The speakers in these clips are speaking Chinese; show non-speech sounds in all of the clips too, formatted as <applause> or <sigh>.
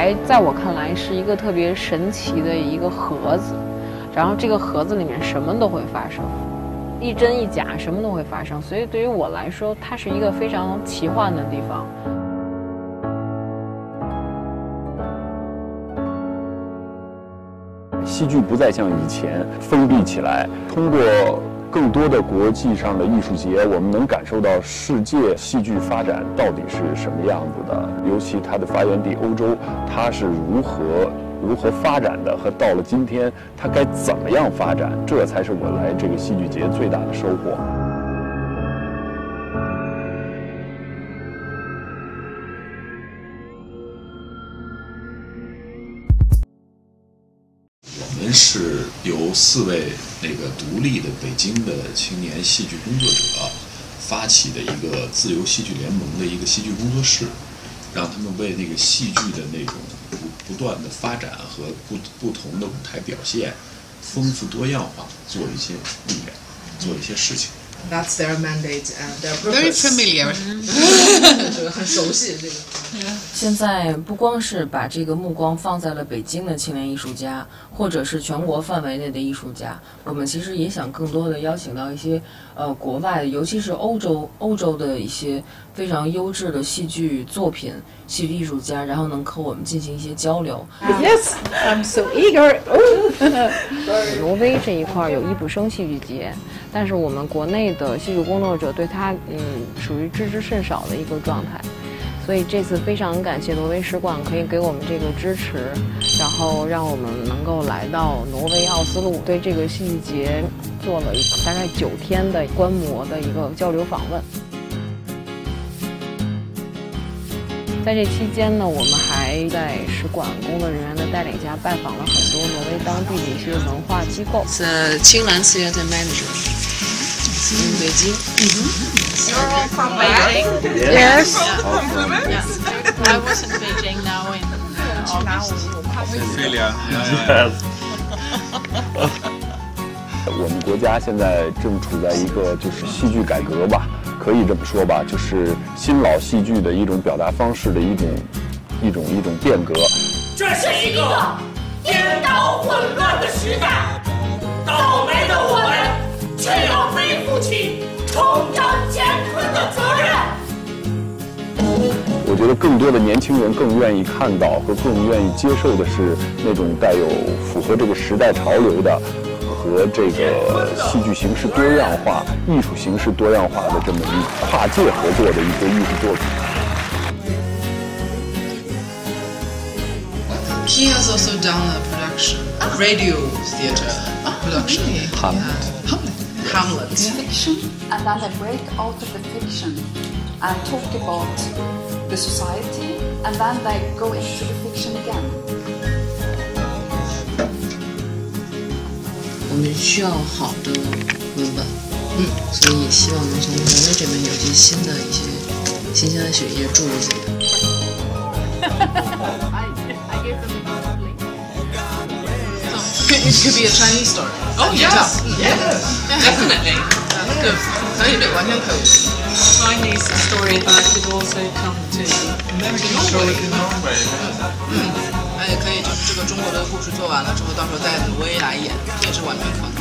台在我看来是一个特别神奇的一个盒子，然后这个盒子里面什么都会发生，一真一假，什么都会发生。所以对于我来说，它是一个非常奇幻的地方。戏剧不再像以前封闭起来，通过更多的国际上的艺术节，我们能感受到世界戏剧发展到底是什么样子的。尤其它的发源地欧洲，它是如何如何发展的，和到了今天它该怎么样发展，这才是我来这个戏剧节最大的收获。们是由四位那个独立的北京的青年戏剧工作者发起的一个自由戏剧联盟的一个戏剧工作室，让他们为那个戏剧的那种不不断的发展和不不同的舞台表现，丰富多样化做一些力量，做一些事情。That's their mandate and their Very purpose. familiar. 这 <laughs> 个很熟悉这个。现在不光是把这个目光放在了北京的青年艺术家，或者是全国范围内的艺术家，我们其实也想更多的邀请到一些呃国外的，尤其是欧洲欧洲的一些非常优质的戏剧作品、戏剧艺术家，然后能和我们进行一些交流。Yes, I'm so eager. 挪威这一块有易卜生戏剧节，但是我们国内的戏剧工作者对它嗯属于知之甚少的一个状态，所以这次非常感谢挪威使馆可以给我们这个支持，然后让我们能够来到挪威奥斯陆，对这个戏剧节做了一个大概九天的观摩的一个交流访问。在这期间呢，我们还在使馆工作人员的带领下拜访了很多挪威当地的一些文化机构。是青蓝 Theatre Manager in Beijing. You're all from Beijing? Yes. Yeah. I was in Beijing now in August. 我们国家现在正处在一个就是戏剧改革吧，可以这么说吧，就是新老戏剧的一种表达方式的一种一种一种变革。这是一个颠倒混乱的时代，倒霉的我们却要背负起重整乾坤的责任。我觉得更多的年轻人更愿意看到和更愿意接受的是那种带有符合这个时代潮流的和这个戏剧形式多样化、艺术形式多样化的这么一跨界合作的一些艺术作品。He has also done a production, a radio theatre production. Hamlet. Hamlet. Hamlet. fiction and then they break out of the fiction and talk about the society and then they go into the fiction again. <laughs> It could be a Chinese story. Oh yes, yes, definitely. Good. 可以，完全可以。 Chinese story that could also come to Norway. 那也可以，就是这个中国的故事做完了之后，到时候在挪威来演，这也是完全可能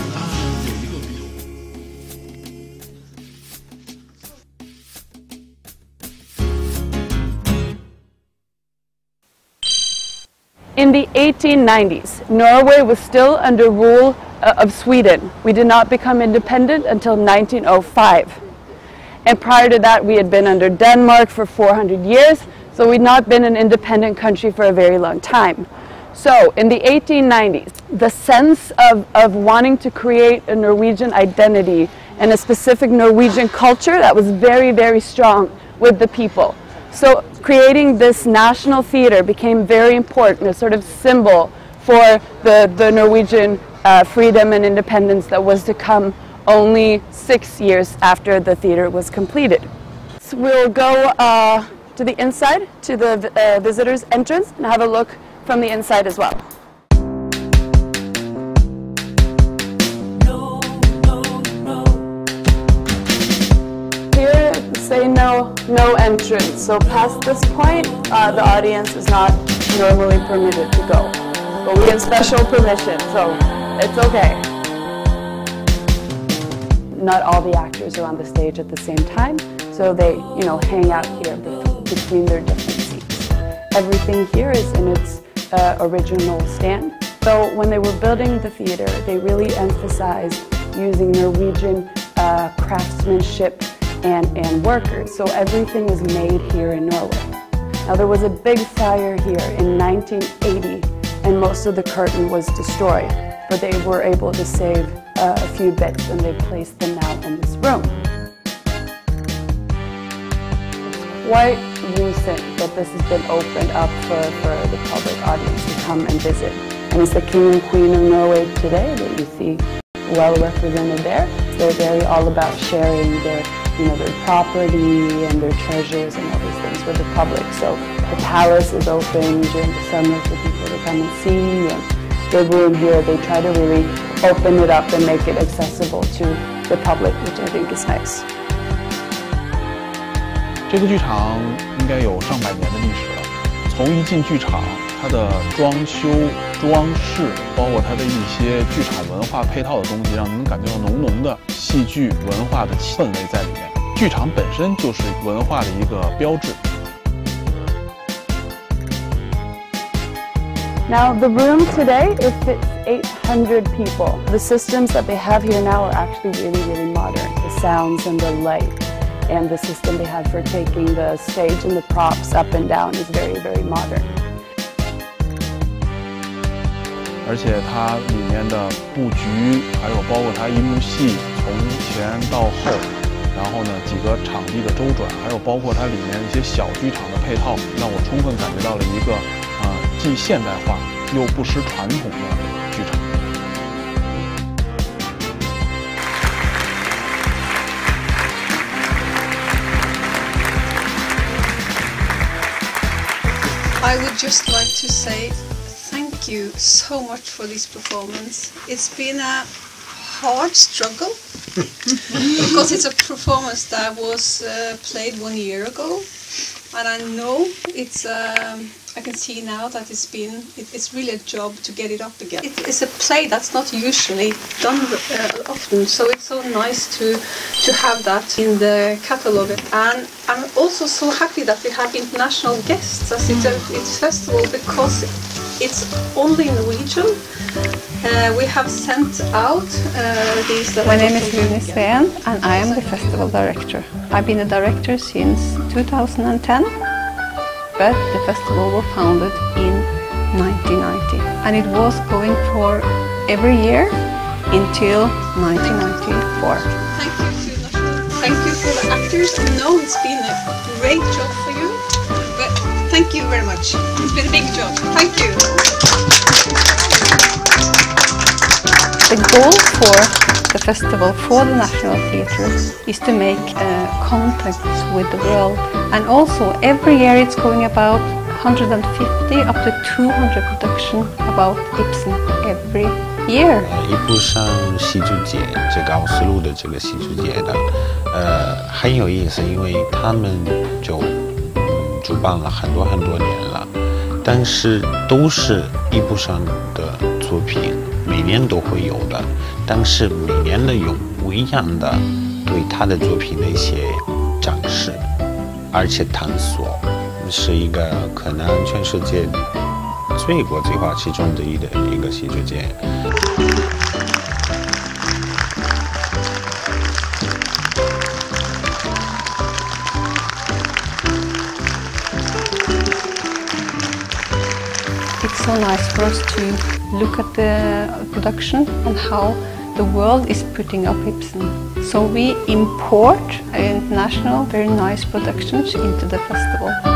In the 1890s, Norway was still under rule uh, of Sweden. We did not become independent until 1905. And prior to that, we had been under Denmark for 400 years, so we'd not been an independent country for a very long time. So, in the 1890s, the sense of, of wanting to create a Norwegian identity and a specific Norwegian culture that was very, very strong with the people. So creating this national theater became very important, a sort of symbol for the, the Norwegian uh, freedom and independence that was to come only six years after the theater was completed. So we'll go uh, to the inside, to the uh, visitors' entrance, and have a look from the inside as well. No, entrance. So past this point, uh, the audience is not normally permitted to go. But we have special permission, so it's okay. Not all the actors are on the stage at the same time, so they, you know, hang out here between their different seats. Everything here is in its uh, original stand. So when they were building the theater, they really emphasized using Norwegian uh, craftsmanship and, and workers. So everything is made here in Norway. Now there was a big fire here in 1980 and most of the curtain was destroyed, but they were able to save uh, a few bits and they placed them now in this room. It's quite recent that this has been opened up for, for the public audience to come and visit. And it's the King and Queen of Norway today that you see well represented there. They're very all about sharing their, you know, their property and their treasures and all these things with the public. So the palace is open during the summer for people to come and see. And the room here, they try to really open it up and make it accessible to the public, which I think is nice. 这个剧场应该有上百年的历史了。从一进剧场，它的装修、装饰，包括它的一些剧场文化配套的东西，让你能感觉到浓浓的戏剧文化的氛围在里面。 剧场本身就是文化的一个标志。Now, the room today, it fits 800 people. The systems that they have here now are actually really, really modern. The sounds and the light and the system they have for taking the stage and the props up and down is very, very modern. 而且它里面的布局，还有包括它一幕戏从前到后，然后呢几个场地的周转，还有包括它里面一些小剧场的配套，让我充分感觉到了一个啊、呃、既现代化又不失传统的剧场。I would just like to say thank you so much for this performance. It's been a hard struggle <laughs> because it's a performance that was uh, played one year ago, and I know it's. Um, I can see now that it's been. It, it's really a job to get it up again. It is a play that's not usually done uh, often, so it's so nice to to have that in the catalogue. And I'm also so happy that we have international guests as it's a it's festival because it's only in Norwegian. Uh, we have sent out uh, these. My name is Luni Sveen and I am the festival director. I've been a director since 2010, but the festival was founded in 1990 and it was going for every year until 1994. Thank you to Thank you for the actors. I know it's been a great job for you, but thank you very much. It's been a big job. Thank you. The goal for the festival for the National Theatre is to make uh, contacts with the world and also every year it's going about 150 up to 200 production about Ibsen every year. 一部上戏剧节，这个奥斯陆的这个戏剧节的，呃，很有意思，因为他们就嗯主办了很多很多年了，但是都是一部上的作品， 每年都会有的，但是每年呢有不一样的对他的作品的一些展示，而且探索，是一个可能全世界最国际化其中的一的一个戏剧节。So nice for us to look at the production and how the world is putting up Ibsen. So we import international, very nice productions into the festival.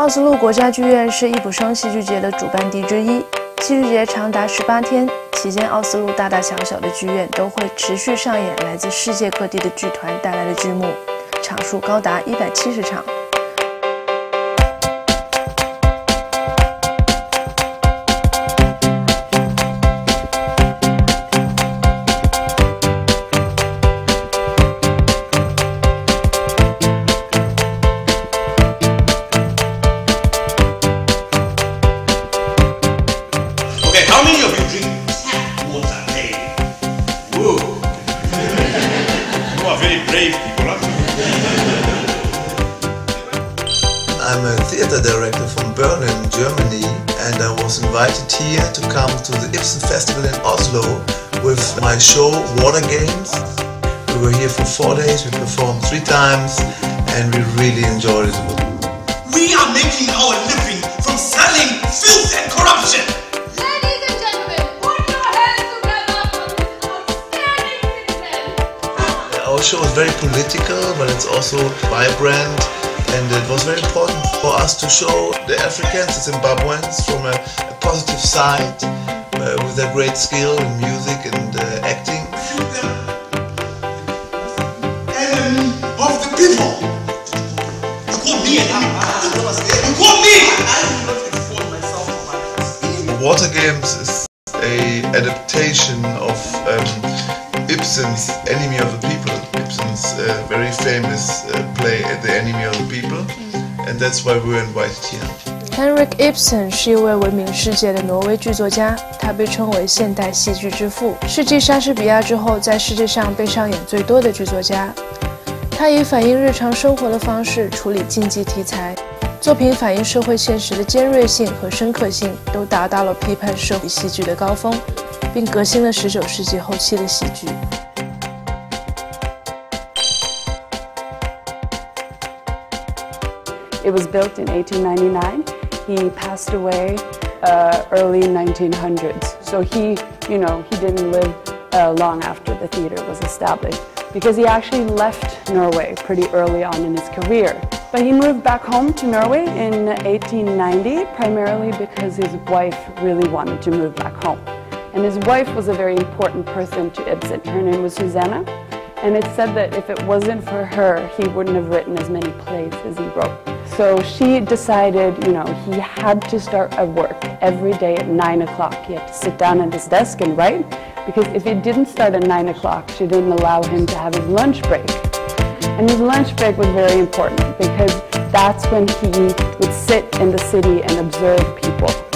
奥斯陆国家剧院是易卜生戏剧节的主办地之一。戏剧节长达十八天，期间奥斯陆大大小小的剧院都会持续上演来自世界各地的剧团带来的剧目，场数高达一百七十场。Very brave people, huh? I'm a theater director from Berlin, Germany, and I was invited here to come to the Ibsen Festival in Oslo with my show Water Games. We were here for four days, we performed three times, and we really enjoyed it. We are making our living from selling filth and corruption. Very political, but it's also vibrant, and it was very important for us to show the Africans, the Zimbabweans, from a, a positive side, uh, with their great skill in music and uh, acting. Enemy of the people. You call me an? You call me? Water Games is a adaptation of um, Ibsen's Enemy of the People. Ibsen's uh, very famous uh, play, The Enemy of the People, and that's why we were invited here. Henrik Ibsen 是一位闻名世界的挪威剧作家，他被称为现代戏剧之父，是继莎士比亚之后在世界上被上演最多的剧作家。他以反映日常生活的方式处理竞技题材，作品反映社会现实的尖锐性和深刻性都达到了批判社会戏剧的高峰，并革新了19世纪后期的戏剧。It was built in 1899. He passed away uh, early 1900s. So he, you know, he didn't live uh, long after the theater was established because he actually left Norway pretty early on in his career. But he moved back home to Norway in 1890 primarily because his wife really wanted to move back home. And his wife was a very important person to Ibsen. Her name was Susanna. And it's said that if it wasn't for her, he wouldn't have written as many plays as he wrote. So she decided, you know, he had to start at work every day at 9 o'clock. He had to sit down at his desk and write, because if he didn't start at 9 o'clock, she didn't allow him to have his lunch break. And his lunch break was very important because that's when he would sit in the city and observe people.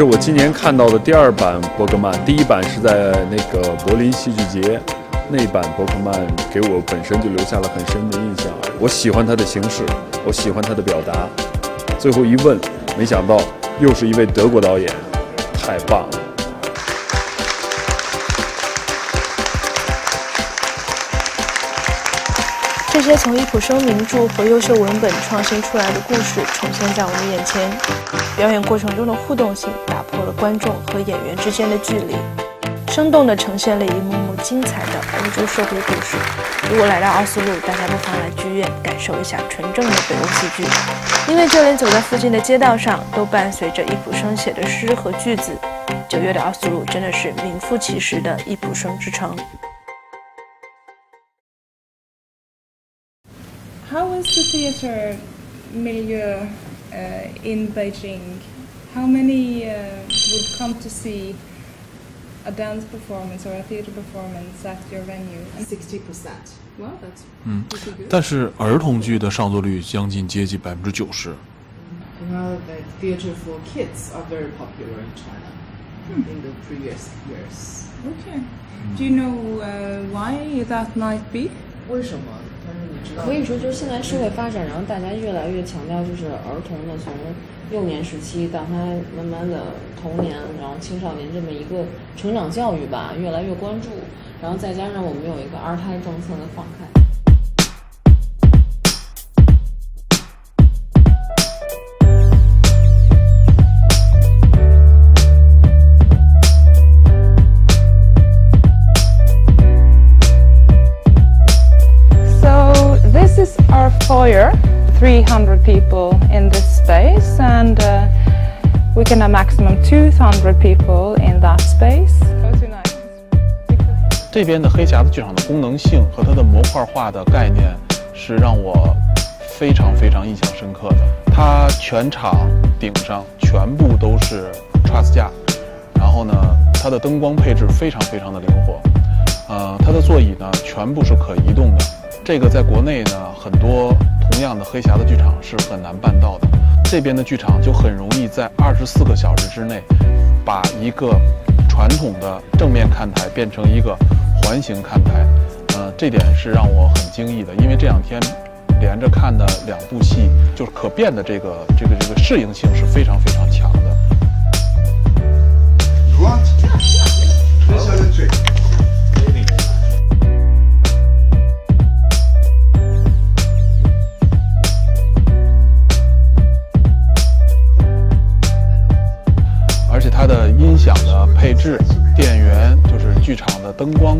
是我今年看到的第二版伯格曼，第一版是在那个柏林戏剧节，那版伯格曼给我本身就留下了很深的印象。我喜欢他的形式，我喜欢他的表达。最后一问，没想到又是一位德国导演，太棒些从易卜生名著和优秀文本创新出来的故事重现在我们眼前，表演过程中的互动性打破了观众和演员之间的距离，生动地呈现了一幕幕精彩的欧洲社会故事。如果来到奥斯陆，大家不妨来剧院感受一下纯正的北欧戏剧，因为就连走在附近的街道上，都伴随着易卜生写的诗和句子。九月的奥斯陆真的是名副其实的易卜生之城。How is the theater milieu uh, in Beijing? How many uh, would come to see a dance performance or a theater performance at your venue? Sixty percent. Well, that's 嗯 pretty good.，但是儿童剧的上座率将近接近百分之九十。 Well, the theater for kids are very popular in China in the previous years. Okay. Do you know uh, why that might be? 为什么？ 可以说，就是现在社会发展，然后大家越来越强调，就是儿童的从幼年时期到他慢慢的童年，然后青少年这么一个成长教育吧，越来越关注。然后再加上我们有一个二胎政策的放开。300 people in this space, and we can have maximum 200 people in that space. 这边的黑匣子剧场的功能性和它的模块化的概念，是让我非常非常印象深刻的。它全场顶上全部都是 truss 架，然后呢，它的灯光配置非常非常的灵活，呃，它的座椅呢全部是可移动的。这个在国内呢，很多样的黑匣子剧场是很难办到的。这边的剧场就很容易在二十四个小时之内，把一个传统的正面看台变成一个环形看台，呃，这点是让我很惊异的，因为这两天连着看的两部戏，就是可变的这个这个这个适应性是非常非常强的。What? This <laughs> 它的音响的配置、电源，就是剧场的灯光、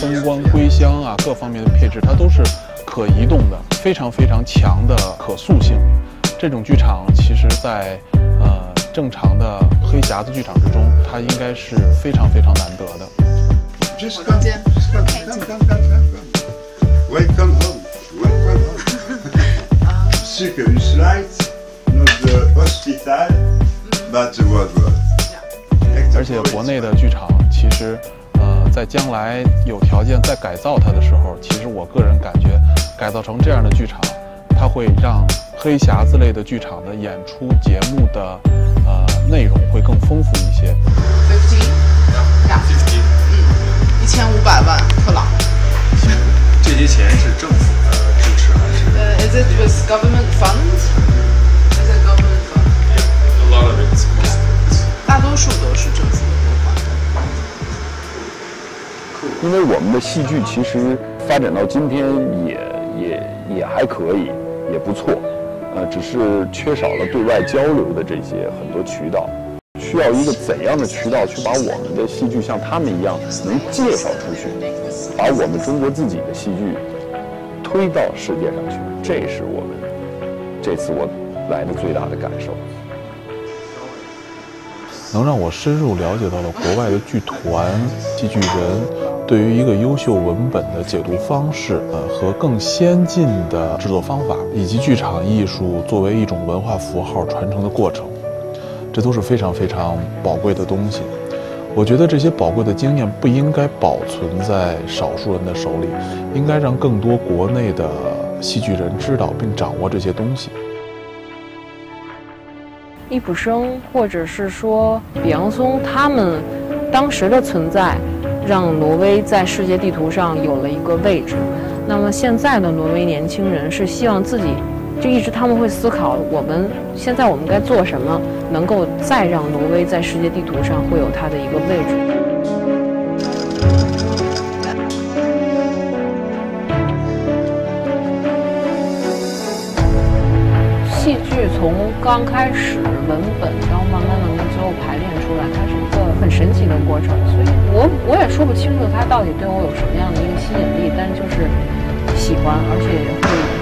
灯光归箱啊，各方面的配置，它都是可移动的，非常非常强的可塑性。这种剧场其实在呃正常的黑匣子剧场之中，它应该是非常非常难得的。Just come, just come, come, come, come, come, come. Welcome home. Welcome home. Circus light, not the hospital, but the world. 而且国内的剧场其实，呃，在将来有条件再改造它的时候，其实我个人感觉，改造成这样的剧场，它会让黑匣子类的剧场的演出节目的呃内容会更丰富一些。Fifteen. Yeah. 嗯，一千五百万克朗。这些钱是政府的支持还是呃，Is it with government fund? 数都是政府的拨款。因为我们的戏剧其实发展到今天也也也还可以，也不错，呃，只是缺少了对外交流的这些很多渠道，需要一个怎样的渠道去把我们的戏剧像他们一样能介绍出去，把我们中国自己的戏剧推到世界上去，这是我们这次我来的最大的感受。能让我深入了解到了国外的剧团、戏剧人对于一个优秀文本的解读方式，呃，和更先进的制作方法，以及剧场艺术作为一种文化符号传承的过程，这都是非常非常宝贵的东西。我觉得这些宝贵的经验不应该保存在少数人的手里，应该让更多国内的戏剧人知道并掌握这些东西。易卜生或者是说比昂松，他们当时的存在，让挪威在世界地图上有了一个位置。那么现在的挪威年轻人是希望自己，就一直他们会思考，我们现在我们该做什么，能够再让挪威在世界地图上会有它的一个位置。戏剧从刚开始文本然后慢慢慢慢最后排练出来，它是一个很神奇的过程，所以我我也说不清楚它到底对我有什么样的一个吸引力，但就是喜欢，而且会